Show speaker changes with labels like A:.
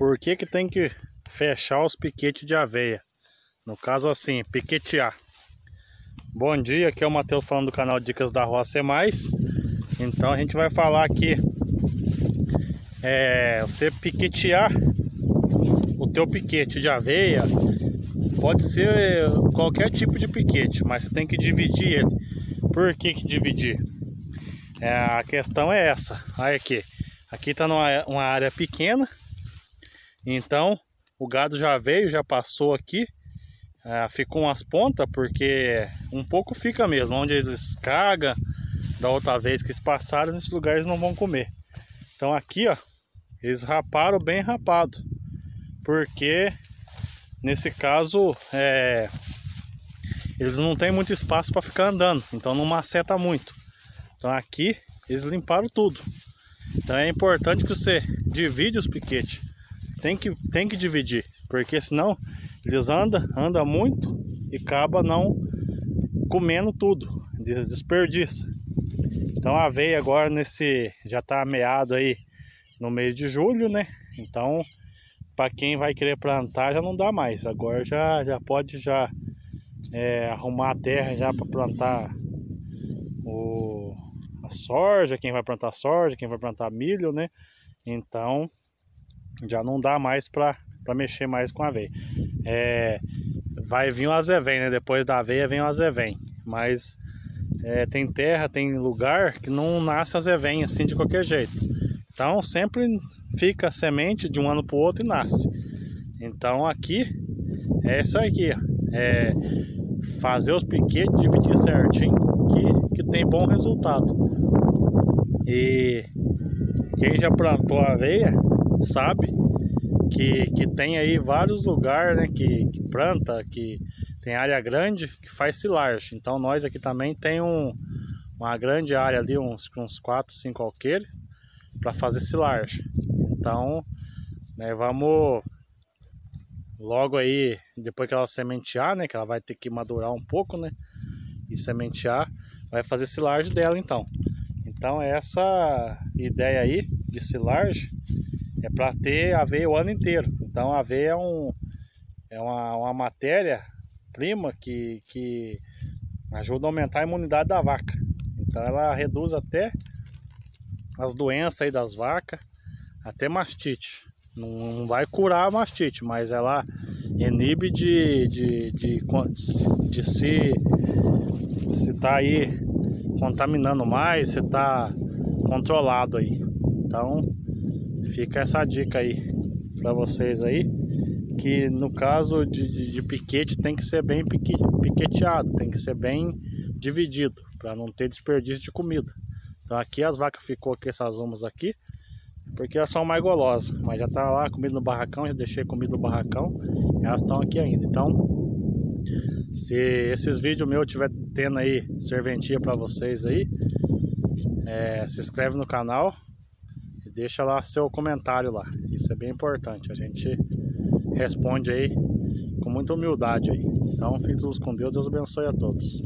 A: Por que que tem que fechar os piquetes de aveia? No caso assim, piquetear. Bom dia, aqui é o Matheus falando do canal Dicas da Roça Mais. Então a gente vai falar aqui é, você piquetear o teu piquete de aveia pode ser qualquer tipo de piquete, mas você tem que dividir ele. Por que, que dividir? É, a questão é essa. Olha aqui. Aqui está numa área pequena então, o gado já veio, já passou aqui. É, ficou umas pontas, porque um pouco fica mesmo. Onde eles cagam, da outra vez que eles passaram, nesses lugares não vão comer. Então aqui, ó, eles raparam bem rapado. Porque, nesse caso, é, eles não têm muito espaço para ficar andando. Então não maceta muito. Então aqui, eles limparam tudo. Então é importante que você divide os piquetes tem que, tem que dividir, porque senão eles andam, andam muito e acaba não comendo tudo, desperdiça. Então a aveia agora nesse já está meado aí no mês de julho, né? Então para quem vai querer plantar já não dá mais. Agora já já pode já é, arrumar a terra já para plantar o a soja, quem vai plantar soja, quem vai plantar milho, né? Então já não dá mais para mexer mais com a aveia. É, vai vir o azevém, né? Depois da aveia vem o azevém. Mas é, tem terra, tem lugar que não nasce azevém assim de qualquer jeito. Então sempre fica a semente de um ano para o outro e nasce. Então aqui é isso aqui, é fazer os piquetes, dividir certinho que, que tem bom resultado. E quem já plantou aveia sabe que, que tem aí vários lugares né, que, que planta, que tem área grande que faz silagem. Então nós aqui também tem um, uma grande área ali, uns, uns 4, 5 alqueires, para fazer silagem. Então né, vamos logo aí, depois que ela sementear, né, que ela vai ter que madurar um pouco, né, e sementear, vai fazer silagem dela então. Então essa ideia aí de silagem é para ter aveia o ano inteiro. Então a aveia é, um, é uma, uma matéria prima que, que ajuda a aumentar a imunidade da vaca. Então ela reduz até as doenças aí das vacas, até mastite. Não, não vai curar a mastite, mas ela inibe de, de, de, de, de se se tá aí contaminando mais, você tá controlado aí. Então Fica essa dica aí para vocês aí, que no caso de, de, de, piquete tem que ser bem piqueteado, tem que ser bem dividido, para não ter desperdício de comida. Então aqui as vacas ficou aqui, essas umas aqui, porque elas são mais golosas, mas já tá lá comida no barracão, já deixei comida no barracão, elas estão aqui ainda. Então, se esses vídeos meus tiver tendo aí serventia para vocês aí, é, se inscreve no canal, deixa lá seu comentário lá. Isso é bem importante. A gente responde aí com muita humildade aí. Então, fiquem todos com Deus. Deus abençoe a todos.